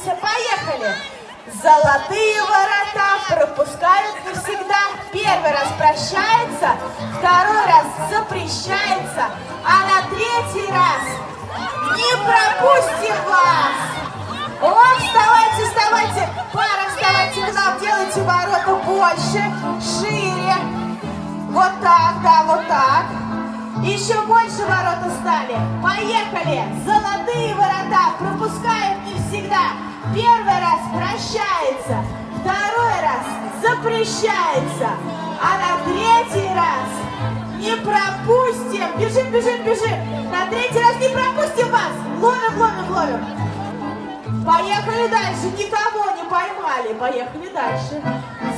Готовимся, поехали! Золотые ворота пропускают навсегда. Первый раз прощается, второй раз запрещается, а на третий раз не пропустим вас! О, вставайте, вставайте! Пара, вставайте к нам, делайте ворота больше, шире. Вот так, да, вот так. Еще больше ворота стали. Поехали! Золотые ворота пропускают не всегда. Первый раз прощается, второй раз запрещается, а на третий раз не пропустим. Бежим, бежим, бежим. На третий раз не пропустим вас. Ловим, ловим, ловим. Поехали дальше. Никого не поймали. Поехали дальше.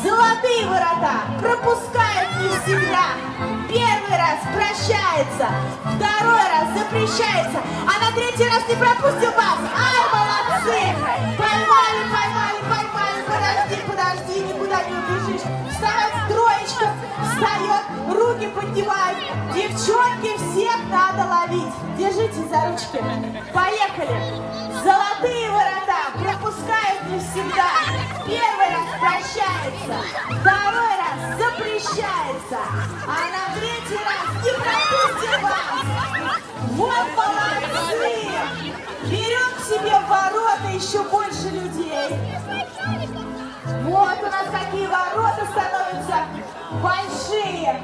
Золотые ворота пропускают не всегда. Первый раз прощается, второй раз запрещается, а на третий раз не пропустим вас. Убежишь. Вставать троечка, встает, руки поднимает. Девчонки, всех надо ловить. Держите за ручки. Поехали. Золотые ворота пропускают не всегда. Первый раз прощается, второй раз запрещается, а на третий раз не пропустим вас. Вот молодцы! Берем себе ворота еще больше людей. Нас какие ворота становятся большие.